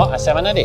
Mak asal mana dik?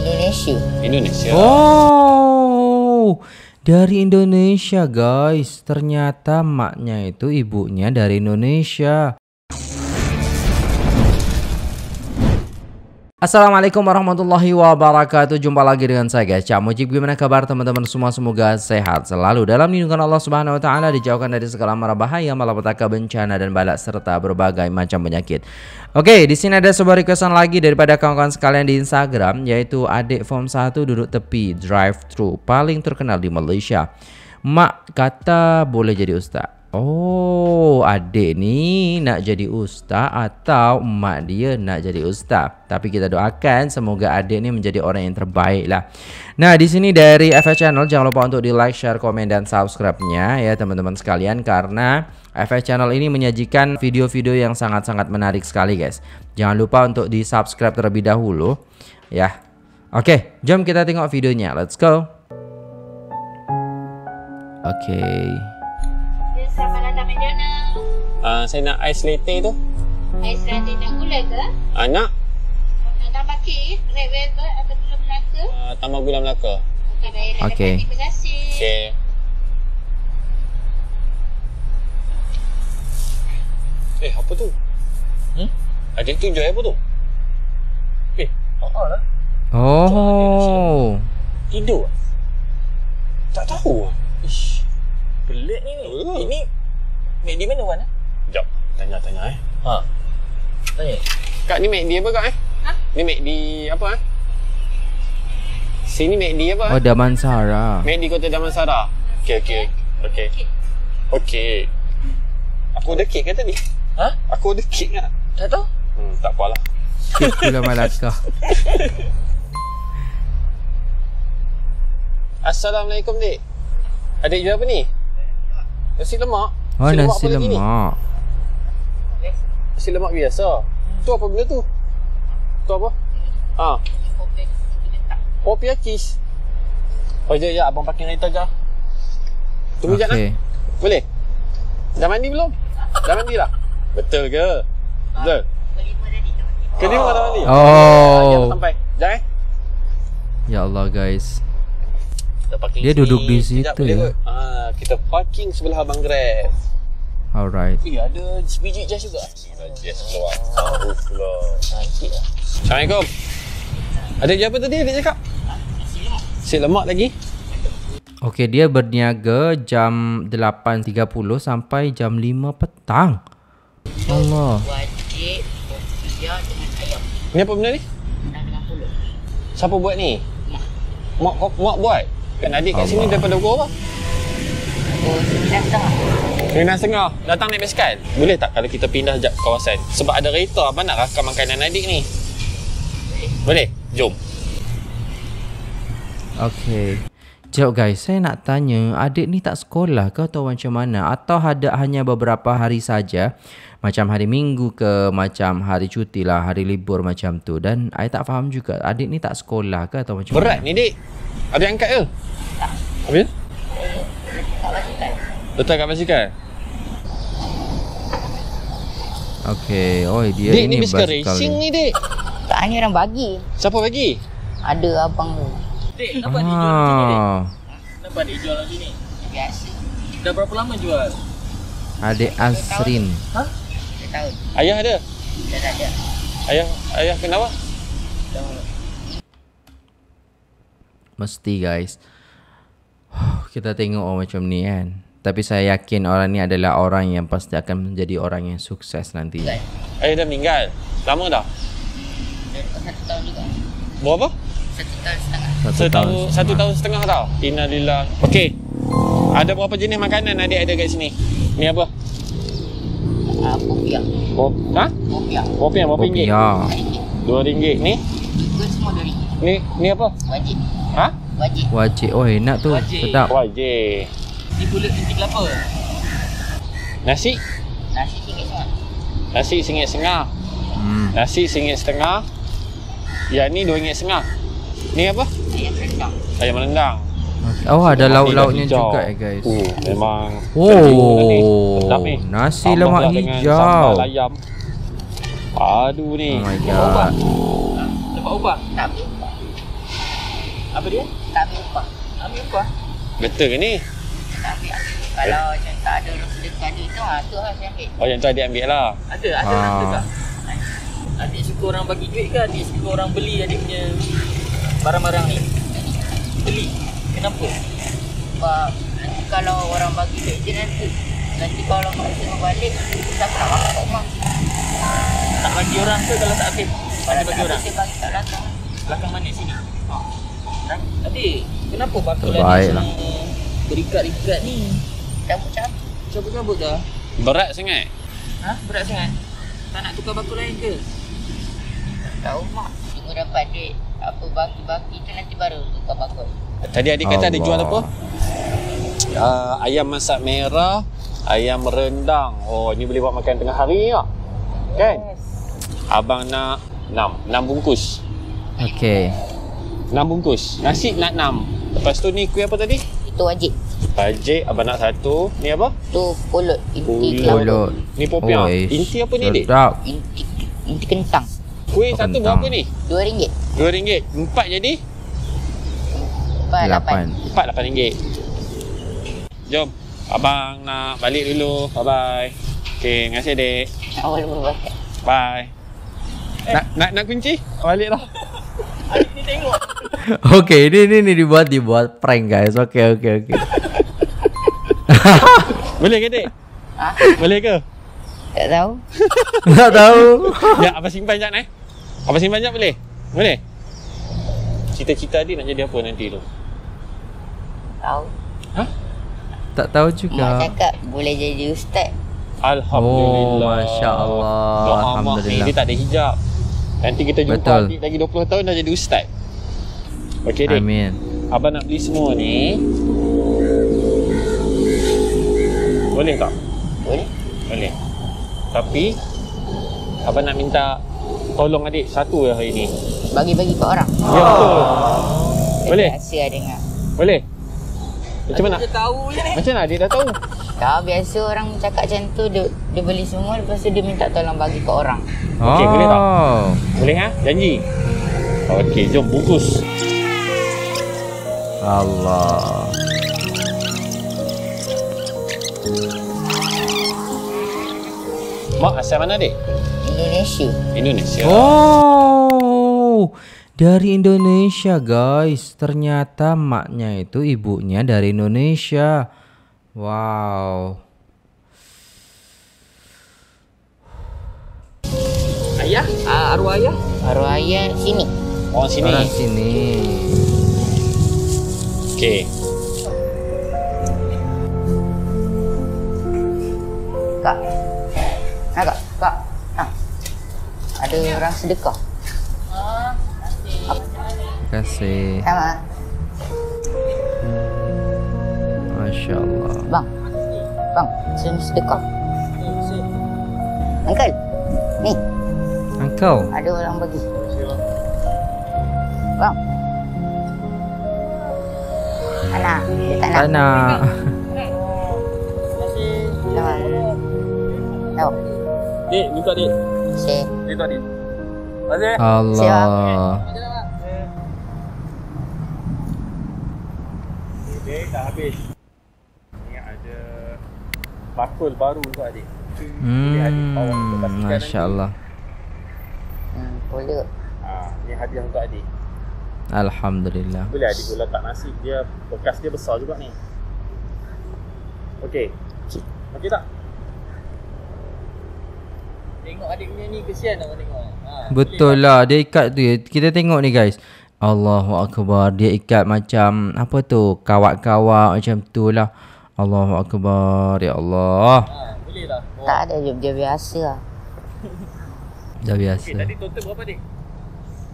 Indonesia. Indonesia. Oh, dari Indonesia guys. Ternyata maknya itu ibunya dari Indonesia. Assalamualaikum warahmatullahi wabarakatuh. Jumpa lagi dengan saya guys. Cak Mujib Gimana kabar teman-teman semua? Semoga sehat selalu. Dalam lindungan Allah subhanahu wa ta'ala Dijauhkan dari segala mara bahaya Malapetaka bencana dan balak Serta berbagai macam penyakit. Oke di sini ada sebuah requestan lagi Daripada kawan-kawan sekalian di Instagram Yaitu adik form 1 duduk tepi Drive thru Paling terkenal di Malaysia. Mak kata boleh jadi ustaz Oh, adik ni nak jadi ustaz atau emak dia nak jadi ustaz. Tapi kita doakan semoga adik ni menjadi orang yang terbaik lah. Nah, di sini dari FH Channel jangan lupa untuk di like, share, komen dan subscribe-nya ya teman-teman sekalian karena FH Channel ini menyajikan video-video yang sangat-sangat menarik sekali guys. Jangan lupa untuk di subscribe terlebih dahulu ya. Oke, jom kita tengok videonya. Let's go. Oke. Okay. Uh, saya nak ais latte tu. Ais latte nak gula ke? Uh, nak. Nak tambah kek, red velvet atau gula melaka? Uh, tambah gula melaka. Okey, baiklah. Okey. Terima kasih. Okey. Eh, apa tu? Hmm? Adik tu jual apa tu? Eh, oh lah. Oh. Tidur? Tak tahu ah. Ish. Pelik ni. Uh. Ini Mek di mana Wan? Sekejap. Tanya-tanya eh. Ha. Tanya. Kak ni Mek di apa kak eh? Ha? Ni Mek di apa eh? Sini Mek di apa? Oh, Damansara. Mek di Kota Damansara. Okey okey. Okey. Okey. Aku ada kek kan tadi? Ha? Aku ada kek tak? Tak tahu. Hmm, tak apalah. Gula Melaka. Assalamualaikum dik. Adik jual apa ni? Nasi lemak. Oh, nasi ni? lemak. Nasi lemak biasa. Tu apa benda tu? Tu apa? Ha. Kopi akis. Oh, jap, ya, abang pakai kereta je. Tunggu jap Okey. nak. Boleh? Dah mandi belum? Dah mandi dah? Betul ke? Betul. Kelima dah mandi? Oh. Sampai. Jap eh. Ya Allah guys. Dia sini. duduk di situ ya? Ah, kita parking sebelah abang Grab. Alright. Eh, ada sebiji jas juga. Jas keluar. Tahu pula. Assalamualaikum. Ada apa tadi dia cakap? Nasi lemak lagi. Okey, dia berniaga jam 8.30 sampai jam 5 petang. Allah. Wajib kopiah dengan ayam. Ni apa benda ni? Dengan pulut. Siapa buat ni? Mak mak, mak buat. Kan adik kat sini Allah. daripada pukul apa? Oh, setengah. Sembilan setengah. Datang naik basikal. Boleh tak kalau kita pindah jap kawasan? Sebab ada kereta abang nak rakam makanan adik ni. Boleh? Jom. Okey. Jom guys, saya nak tanya, adik ni tak sekolah ke atau macam mana? Atau ada hanya beberapa hari saja? Macam hari minggu ke, macam hari cuti lah, hari libur macam tu. Dan saya tak faham juga, adik ni tak sekolah ke atau macam Berat mana? ni dik. Ada angkat ke? Habis? Letak kat basikal? Okey, oh dia ini ni bisikal basikal racing ni. ni dik. Tak ni orang bagi. Siapa bagi? Ada abang tu. Dek, kenapa dia jual macam ni, Dek? Ah, Kenapa dia jual macam ni? Biasa. Dah berapa lama jual? adik Asrin. Saya tahu. Ayah ada? Dah tak ada. Ayah ayah kenapa? Mesti guys. Kita tengok orang macam ni kan. Tapi saya yakin orang ni adalah orang yang pasti akan menjadi orang yang sukses nanti. Ayah dah meninggal. Lama dah? Satu tahun juga. Berapa? Satu tahun setengah. Satu Satu tahun, setengah. satu tahun setengah tau. Innalillah. Okey. Ada berapa jenis makanan adik ada kat sini? Ni apa? Ah, kopiah. Kop, ha? Kopiah. Kopi yang berapa ringgit? Dua ringgit. Ni? Itu semua dari Ni ni apa? wajib. Ha? Wajib. Wajib. Oh enak tu. Wajib. Sedap. Wajib. Ni kulit inti kelapa. Nasi? Nasi tinggi semua. Nasi singgit setengah. Hmm. Nasi singgit setengah. Yang ni dua ringgit setengah. Ni apa? Ayam rendang. Ayam rendang. Okay. Oh ada lauk-lauknya juga eh guys. Uh, memang. Oh. Sedap ni. Nasi Tambah lemak hijau. Sambal ayam. Aduh ni. Oh my god. Dapat upah. Tak upah. Apa dia? Tak upah. Ambil upah. Betul ke ni? Tak ambil. Kalau macam tak ada orang sedekah dia tu, ha, tu lah saya ambil. Oh yang tu adik ambil lah. Ada, ada, Ah. tak? Adik suka orang bagi duit ke adik suka orang beli adik punya barang-barang ni? Beli. Kenapa? Sebab nanti kalau orang bagi duit je nanti. Nanti kalau mak tengok balik, siapa nak makan kat rumah? Tak bagi orang ke kalau tak habis? Kalau Ada bagi tak orang? dia bagi kat belakang. Belakang mana sini? Ha. Adik, kenapa bakul Terbaik adik lah. Berikat-ikat ni? Cabut-cabut. Cabut-cabut dah. Berat sangat. Ha? Berat sangat? Tak nak tukar bakul lain ke? Tahu mak. Tunggu dapat duit. Apa baki-baki tu nanti baru tukar bakul. Tadi adik kata ada Allah. jual apa? Uh, ayam masak merah, ayam rendang. Oh, ni boleh buat makan tengah hari tak? Kan? Abang nak 6, 6 bungkus. Okey. 6 bungkus. Nasi nak 6. Lepas tu ni kuih apa tadi? Itu wajib. Bajik, abang nak satu. Ni apa? Tu pulut. Inti Pulut. Ni popiah. ish. Inti apa ni, Dik? Sedap. Inti, inti kentang. Kuih satu kentang? berapa ni? RM2. RM2. Empat jadi? Empat, lapan. Lapan. Empat lapan ringgit. Jom. Abang nak balik dulu. Bye-bye. Okay, terima kasih, Dek. Awal. Bye. Nak, nak, nak kunci? Balik lah. Adik ni tengok. Okey, ini ini ini dibuat dibuat prank guys. Okey, okey, okey. Boleh ke, Dek? Ha? Boleh ke? Tak tahu. Tak tahu. Ya, abang simpan sekejap, eh. Abang simpan sekejap boleh? Boleh? Cita-cita dia nak jadi apa nanti tu? Tahu. Tak tahu Mak juga. cakap boleh jadi ustaz. Alhamdulillah. Oh, Masya Allah. Doa mak ni Alhamdulillah. dia tak ada hijab. Nanti kita jumpa Betul. adik lagi 20 tahun dah jadi ustaz. Okey, Dek. Amin. Abang nak beli semua ni. Boleh tak? Boleh? Boleh. Tapi abang nak minta tolong adik satu je hari ni. Bagi-bagi ke orang. Ya betul. Boleh? Biasa lah dengar. Boleh? Macam mana? Dia tahu je ni. Macam mana adik dah tahu? Tahu biasa orang cakap macam tu dia, dia beli semua lepas tu dia minta tolong bagi ke orang. Okey, boleh tak? Oh. Boleh ha? Janji? Okey, jom bungkus. Allah. Mak asal mana adik? Indonesia. Indonesia. Oh. Dari Indonesia, guys. Ternyata maknya itu ibunya dari Indonesia. Wow. Ayah? Ah, arwah ayah? Arwah ayah sini. Orang sini. Orang sini. Okey. Kak. Ha kak. Kak. Ha. Ada orang sedekah. Kasih. Sama. Masya Allah. Bang. Bang, sini sedekah. Uncle. Ni, Uncle. ada orang bagi. Bang. Ana, dia tak nak. Tak nak. Sama. Tahu. Dik, minta dik. Saya Minta dik. Terima kasih. Allah. Dek dah habis. Ni ada bakul baru untuk adik. Adik Hmm, pastikan Masya. Allah. hmm, boleh. Ah, ni hadiah untuk adik. Alhamdulillah. Boleh adik tu letak nasi. Dia bekas dia besar juga ni. Okey. Okey tak? Tengok adik punya ni kesian orang tengok. Ha, Betul lah Dia ikat tu Kita tengok ni guys Allahu Akbar Dia ikat macam Apa tu Kawat-kawat macam tu lah Allahu Akbar Ya Allah Ha, boleh lah. Oh. Tak ada dia, dia biasa lah. Dah biasa Okey, tadi total berapa dik?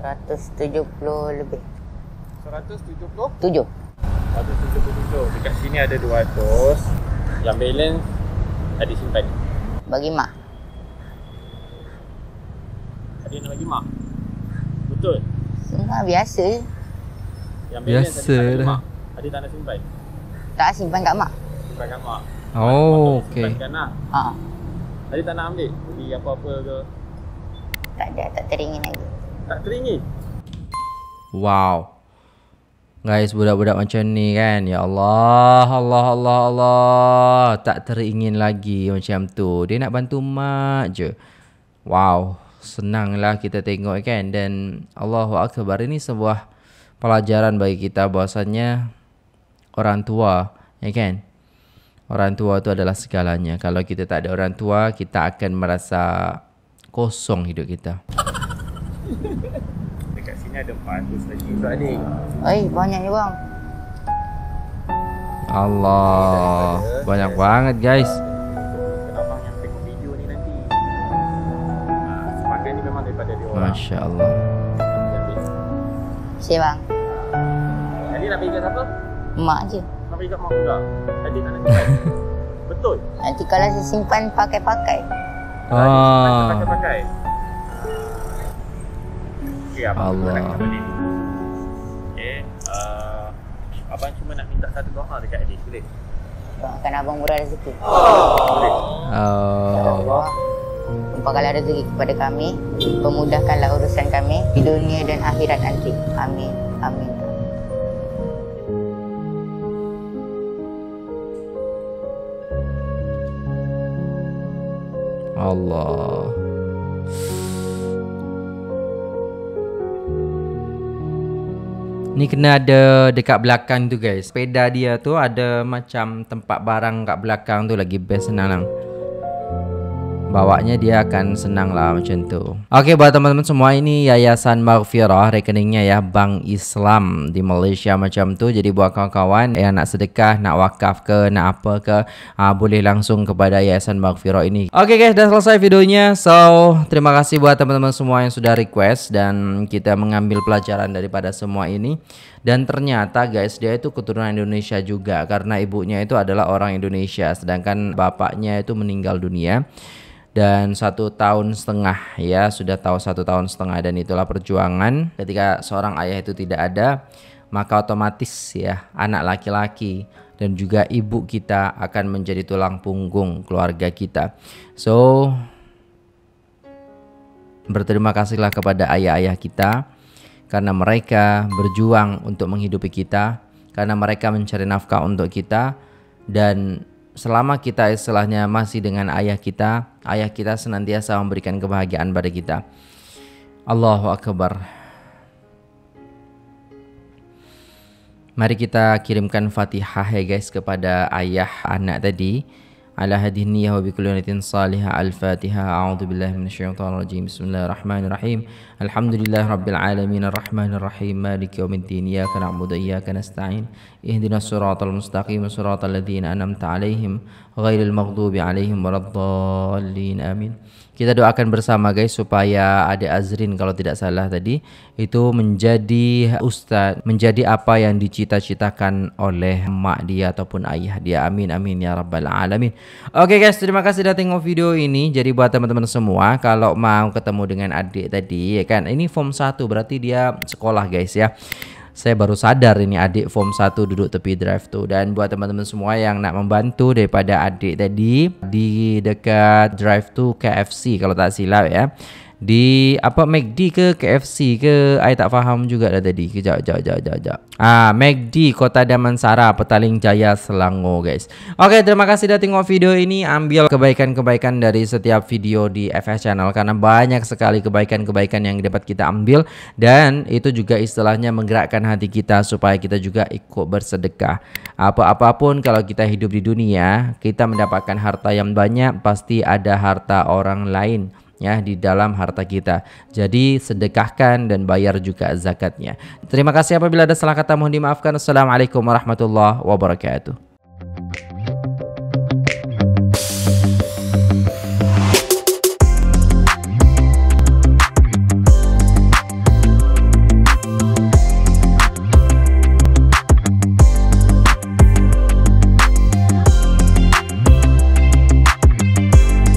170 lebih. 170? 7. 177. Dekat sini ada 200. Yang balance adik simpan. Bagi mak. Adik nak bagi mak. Betul. Semua biasa je. Yang Biasa dah. mak. Adik tak nak simpan. Tak simpan kat mak. Simpan kat mak. Oh okay Simpankan lah. Ha. Adik tak nak ambil. Beli apa-apa ke. Tak ada, tak teringin lagi. Tak teringin. Wow. Guys, budak-budak macam ni kan. Ya Allah, Allah, Allah, Allah. Tak teringin lagi macam tu. Dia nak bantu mak je. Wow, senanglah kita tengok kan. Dan Allahu Akbar ini sebuah pelajaran bagi kita bahasanya orang tua, ya kan? Orang tua tu adalah segalanya. Kalau kita tak ada orang tua, kita akan merasa kosong hidup kita. Dekat sini ada 400 lagi untuk adik. Eh, banyak ni bang. Allah, banyak banget guys. Masya Allah. Jadi, Si bang. Jadi nak pergi kat siapa? Mak je. Nak pergi kat mak juga. Tadi nak kan? Betul. Nanti kalau saya simpan pakai-pakai. Ah. Pakai-pakai. Okay, abang Allah. Nak. Uh, abang cuma nak minta satu doa dekat adik. Boleh? Doakan abang murah rezeki. Boleh. Oh. Allah. Tumpahkanlah rezeki kepada kami. Pemudahkanlah urusan kami di dunia dan akhirat nanti. Amin. Amin. Allah. Ni kena ada dekat belakang tu guys. Sepeda dia tu ada macam tempat barang kat belakang tu lagi best senang lang. Bawanya dia akan senang lah macam tu. Okey buat teman-teman semua ini Yayasan Maghfirah rekeningnya ya Bank Islam di Malaysia macam tu. Jadi buat kawan-kawan yang nak sedekah, nak wakaf ke, nak apa ke, uh, boleh langsung kepada Yayasan Maghfirah ini. Okey guys, dah selesai videonya. So, terima kasih buat teman-teman semua yang sudah request dan kita mengambil pelajaran daripada semua ini. Dan ternyata guys, dia itu keturunan Indonesia juga karena ibunya itu adalah orang Indonesia sedangkan bapaknya itu meninggal dunia dan satu tahun setengah ya. Sudah tahu satu tahun setengah dan itulah perjuangan. Ketika seorang ayah itu tidak ada maka otomatis ya anak laki-laki dan juga ibu kita akan menjadi tulang punggung keluarga kita. So berterima kasihlah kepada ayah-ayah kita karena mereka berjuang untuk menghidupi kita karena mereka mencari nafkah untuk kita dan selama kita istilahnya masih dengan ayah kita, ayah kita senantiasa memberikan kebahagiaan pada kita. Allahu Akbar. Mari kita kirimkan Fatihah ya guys kepada ayah anak tadi. على هذه النية وبكل نية صالحة. الفاتحة. أعوذ بالله من الشيطان الرجيم. بسم الله الرحمن الرحيم. الحمد لله رب العالمين. الرحمن الرحيم. مالك يوم الدين. إياك نعبد وإياك نستعين. اهدنا الصراط المستقيم. صراط الذين أنعمت عليهم غير المغضوب عليهم ولا الضالين. آمين. Kita doakan bersama guys supaya adik Azrin kalau tidak salah tadi itu menjadi ustaz, menjadi apa yang dicita-citakan oleh mak dia ataupun ayah dia. Amin amin ya rabbal alamin. Oke guys, terima kasih sudah tengok video ini. Jadi buat teman-teman semua kalau mau ketemu dengan adik tadi ya kan, ini form 1 berarti dia sekolah guys ya. Saya baru sadar ini adik form 1 duduk tepi drive tu. Dan buat teman-teman semua yang nak membantu daripada adik tadi Di dekat drive tu KFC kalau tak silap ya di apa McD ke KFC ke? I tak faham juga dah tadi. Kejap kejap kejap kejap, kejap. ah McD Kota Damansara Petaling Jaya Selangor guys. Okey terima kasih dah tengok video ini. Ambil kebaikan-kebaikan dari setiap video di FS channel karena banyak sekali kebaikan-kebaikan yang dapat kita ambil dan itu juga istilahnya menggerakkan hati kita supaya kita juga ikut bersedekah. Apa-apapun kalau kita hidup di dunia kita mendapatkan harta yang banyak pasti ada harta orang lain ya di dalam harta kita. Jadi sedekahkan dan bayar juga zakatnya. Terima kasih apabila ada salah kata mohon dimaafkan. Assalamualaikum warahmatullahi wabarakatuh.